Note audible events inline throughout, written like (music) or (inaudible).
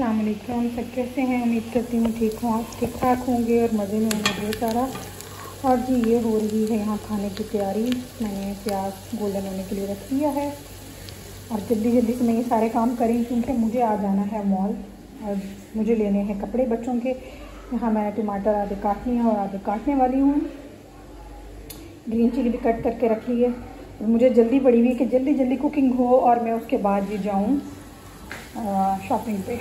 वालेकुम सब कैसे हैं? उम्मीद करती हूँ ठीक हूँ, आप ठीक ठाक होंगे और मज़े में होंगे बहुत सारा। और जी, ये हो रही है यहाँ खाने की तैयारी। मैंने प्याज गोल्डन होने के लिए रख दिया है। और जल्दी जल्दी से मैं ये सारे काम करी, क्योंकि मुझे आ जाना है मॉल, और मुझे लेने हैं कपड़े बच्चों के। यहाँ मैंने टमाटर आधे काट लिए और आधे काटने वाली हूँ। ग्रीन चिली भी कट करके रख ली है। मुझे जल्दी पड़ी हुई कि जल्दी जल्दी कुकिंग हो और मैं उसके बाद ही जाऊँ शॉपिंग पे।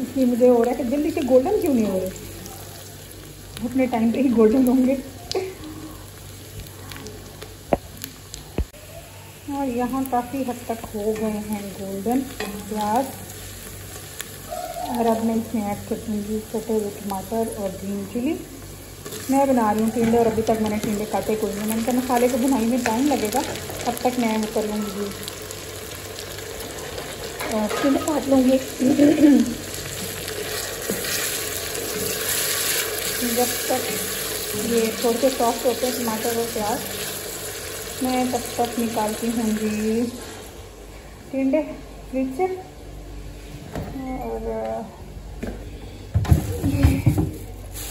इसलिए मुझे हो रहा है कि जल्दी से गोल्डन क्यों नहीं हो रहे? अपने टाइम पे ही गोल्डन होंगे। और यहाँ काफ़ी हद तक हो गए हैं गोल्डन प्याज। और अब मैं इसमें ऐड कर दूँगी कटे हुए टमाटर और ग्रीन चिली मैं बना रही हूँ टिंडे और अभी तक मैंने टिंडे काटे कोई नहीं। मैंने कहा मसाले को बुनाई में टाइम लगेगा। तब तक मैं वो कर लूँगी। और टिंडे काट लूँगी। जब तक ये थोड़े से सॉफ्ट होते हैं टमाटर और प्याज, मैं तब तक निकालती होंगी। टिंडे फ्रिज से? और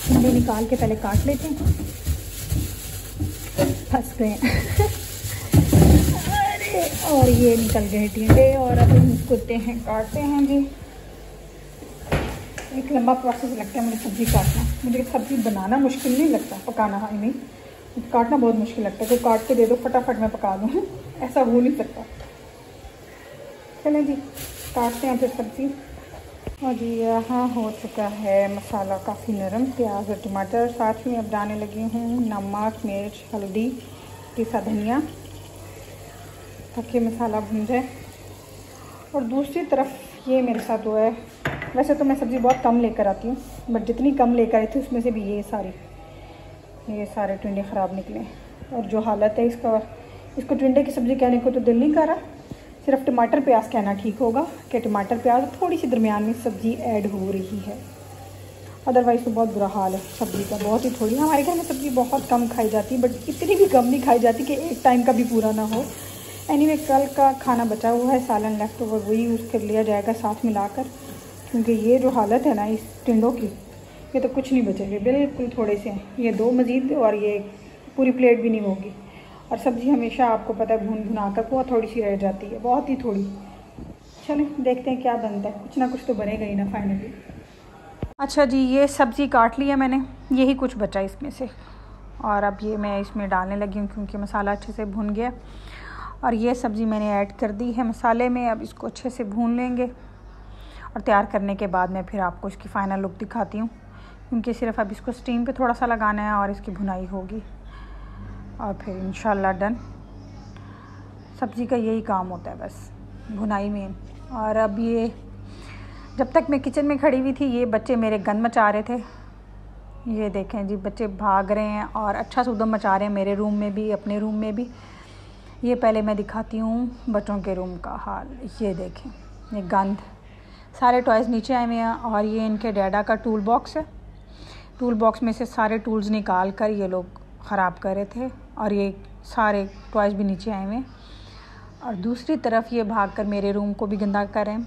टिंडे निकाल के पहले काट लेते हैं। फंस गए। और ये निकल गए टिंडे, और अब हम कुत्ते हैं, काटते हैं जी। एक लंबा प्रोसेस लगता है, मुझे सब्ज़ी काटना। मुझे सब्ज़ी बनाना मुश्किल नहीं लगता, पकाना आई मीन काटना बहुत मुश्किल लगता है। कोई काट के दे दो, फटाफट मैं पका दूँ। (laughs) ऐसा हो नहीं सकता। चलें जी, काटते हैं फिर सब्ज़ी। और जी, यहाँ हो चुका है मसाला काफ़ी नरम, प्याज और टमाटर। साथ में अब डालने लगी हूँ नमक, मिर्च, हल्दी पिसा धनिया, ताकि मसाला भुन जाए। और दूसरी तरफ़ ये मेरे साथ हुआ है। वैसे तो मैं सब्ज़ी बहुत कम लेकर आती हूँ बट जितनी कम लेकर आई थी उसमें से भी ये सारी ये सारे टिंडे ख़राब निकले। और जो हालत है इसका इसको टिंडे की सब्ज़ी कहने को तो दिल नहीं कर रहा। सिर्फ़ टमाटर प्याज कहना ठीक होगा कि टमाटर प्याज थोड़ी सी दरमियान में सब्ज़ी ऐड हो रही है। अदरवाइज़ तो बहुत बुरा हाल है सब्ज़ी का बहुत ही थोड़ी। हमारे घर में सब्ज़ी बहुत कम खाई जाती है बट इतनी भी कम नहीं खाई जाती कि एक टाइम का भी पूरा ना हो। एनी anyway, कल का खाना बचा हुआ है सालन लेफ़्ट ओवर वही यूज़ कर लिया जाएगा साथ मिलाकर। क्योंकि ये जो हालत है ना इस टिंडों की, ये तो कुछ नहीं बचेंगे। बिल्कुल थोड़े से। हैं ये दो मज़ीद और ये पूरी प्लेट भी नहीं होगी। और सब्ज़ी हमेशा आपको पता है भून भुना कर बहुत थोड़ी सी रह जाती है, बहुत ही थोड़ी। चलें, देखते हैं क्या बनता है। कुछ ना कुछ तो बनेगा ही ना फाइनली अच्छा जी, ये सब्ज़ी काट ली है मैंने। यही कुछ बचा इसमें से। और अब ये मैं इसमें डालने लगी हूँ क्योंकि मसाला अच्छे से भुन गया। और ये सब्ज़ी मैंने ऐड कर दी है मसाले में। अब इसको अच्छे से भून लेंगे। और तैयार करने के बाद मैं फिर आपको इसकी फ़ाइनल लुक दिखाती हूँ। क्योंकि सिर्फ़ अब इसको स्टीम पे थोड़ा सा लगाना है और इसकी भुनाई होगी। और फिर इन डन सब्ज़ी का यही काम होता है बस, भुनाई में और अब ये, जब तक मैं किचन में खड़ी हुई थी, ये बच्चे मेरे गन मचा रहे थे। ये देखें जी, बच्चे भाग रहे हैं और अच्छा सा मचा रहे हैं मेरे रूम में भी, अपने रूम में भी। ये पहले मैं दिखाती हूँ बच्चों के रूम का हाल। ये देखें, ये गंद सारे टॉयज़ नीचे आए हुए हैं और ये इनके डैडा का टूल बॉक्स है। टूल बॉक्स में से सारे टूल्स निकाल कर ये लोग ख़राब कर रहे थे और ये सारे टॉयज़ भी नीचे आए हुए हैं। और दूसरी तरफ़ ये भाग कर मेरे रूम को भी गंदा करें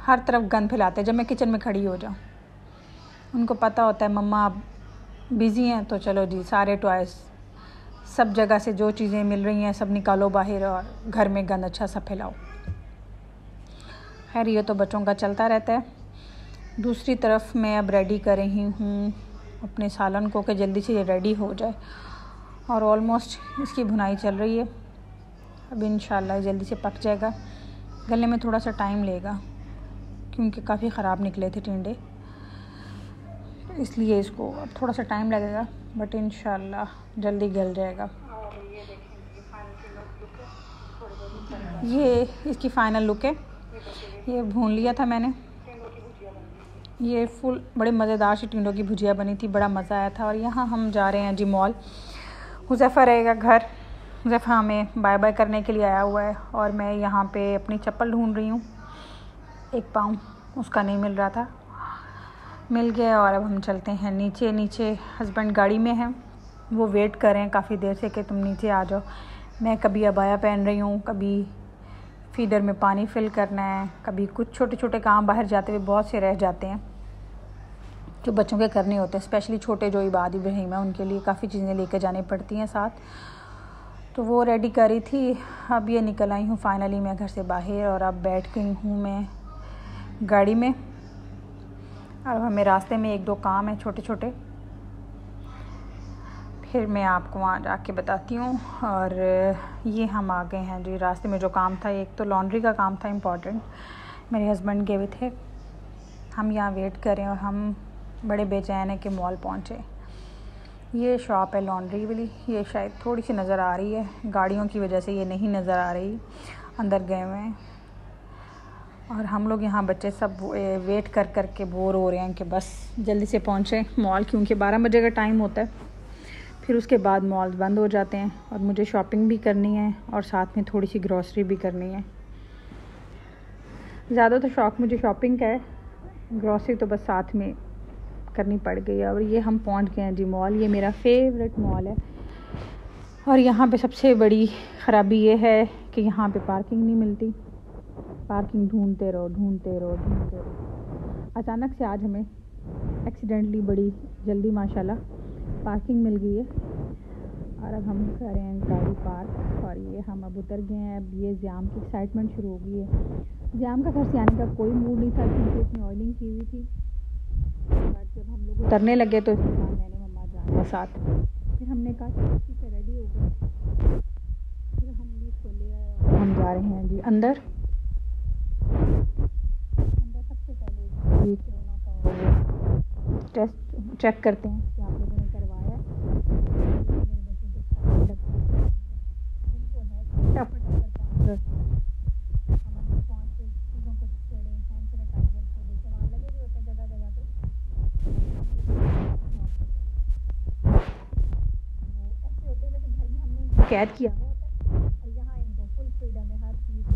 हर तरफ़ गंद फैलाते हैं। जब मैं किचन में खड़ी हो जाऊँ, उनको पता होता है, मम्मा, आप बिज़ी हैं तो चलो जी, सारे टॉयज़ सब जगह से जो चीज़ें मिल रही हैं, सब निकालो बाहर और घर में गंद अच्छा सा फैलाओ। खैर ये तो बच्चों का चलता रहता है। दूसरी तरफ़ मैं अब रेडी कर रही हूँ। अपने सालन को कि जल्दी से रेडी हो जाए। और ऑलमोस्ट इसकी भुनाई चल रही है। अब इन जल्दी से पक जाएगा। गलने में थोड़ा सा टाइम लेगा। क्योंकि काफ़ी ख़राब निकले थे टिंडे। इसलिए इसको अब थोड़ा सा टाइम लगेगा। बट इन जल्दी गल जाएगा। ये इसकी फ़ाइनल लुक है। ये भून लिया था मैंने। ये फुल, बड़े मज़ेदार सी टिंडों की भुजिया बनी थी, बड़ा मज़ा आया था। और यहाँ हम जा रहे हैं जी मॉल। हुजैफ़ा रहेगा घर। हुजैफ़ा हमें बाय बाय करने के लिए आया हुआ है और मैं यहाँ पे अपनी चप्पल ढूंढ रही हूँ। एक पाँव उसका नहीं मिल रहा था। मिल गया और अब हम चलते हैं नीचे। नीचे हस्बैंड गाड़ी में हैं। वो वेट कर रहे हैं काफ़ी देर से कि तुम नीचे आ जाओ। मैं कभी अबाया पहन रही हूँ, कभी फीडर में पानी फिल करना है। कभी कुछ छोटे छोटे काम बाहर जाते हुए बहुत से रह जाते हैं, जो बच्चों के करने होते हैं स्पेशली छोटे जो इबाद इब्राहिम है, उनके लिए काफ़ी चीज़ें लेकर जानी पड़ती हैं साथ। तो वो रेडी करी थी। अब ये निकल आई हूँ फाइनली मैं घर से बाहर और अब बैठ गई हूँ मैं गाड़ी में। अब हमें रास्ते में एक दो काम है छोटे छोटे फिर मैं आपको वहाँ जाके बताती हूँ। और ये हम आ गए हैं जी रास्ते में जो काम था, एक तो लॉन्ड्री का काम था इंपॉर्टेंट। मेरे हस्बैंड गए हुए थे। हम यहाँ वेट करें और हम बड़े बेचैन हैं कि मॉल पहुँचे। ये शॉप है लॉन्ड्री वाली। ये शायद थोड़ी सी नज़र आ रही है। गाड़ियों की वजह से ये नहीं नज़र आ रही। अंदर गए हुए हैं। और हम लोग यहाँ बच्चे सब वेट कर कर के बोर हो रहे हैं कि बस जल्दी से पहुँचें। मॉल क्योंकि बारह बजे का टाइम होता है। फिर उसके बाद मॉल बंद हो जाते हैं और मुझे शॉपिंग भी करनी है और साथ में थोड़ी सी ग्रॉसरी भी करनी है। ज़्यादा तो शौक़ मुझे शॉपिंग का है। ग्रॉसरी तो बस साथ में करनी पड़ गई है और ये हम पहुँच गए हैं जी मॉल ये मेरा फेवरेट मॉल है। और यहाँ पे सबसे बड़ी ख़राबी ये है कि यहाँ पे पार्किंग नहीं मिलती। पार्किंग ढूंढते रहो ढूंढते रहो ढूंढते रहो। अचानक से आज हमें एक्सीडेंटली बड़ी जल्दी माशाल्लाह पार्किंग मिल गई है। और अब हम कर रहे हैं गाड़ी पार्क। और ये हम अब उतर गए हैं। अब ये जाम की एक्साइटमेंट शुरू हो गई है। जाम का घर से आने का कोई मूड नहीं था क्योंकि इसमें ऑयलिंग की हुई थी। बट जब हम लोग उतरने लगे तो मैंने मम्मा जाना साथ फिर हमने कहा कि से रेडी हो गए। फिर हम भी खोले आए हम जा रहे हैं जी अंदर। अंदर सबसे पहले टेस्ट चेक करते हैं कि आप लोगों ने करवाया मेरे बच्चों के फटाफट कैद किया हुआ होता है और यहाँ इनको फुल फ्रीडम है हर चीज़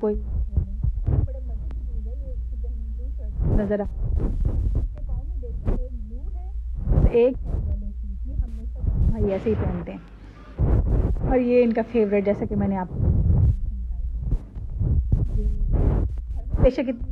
कोई बड़े मज़े की चीज़ है ये ब्लू शर्ट नज़र आ इसके पाँव में देखिए एक ब्लू है। तो एक ये हमने भाई ऐसे ही पहनते हैं। और ये इनका फेवरेट जैसा कि मैंने आपको बेशक इतनी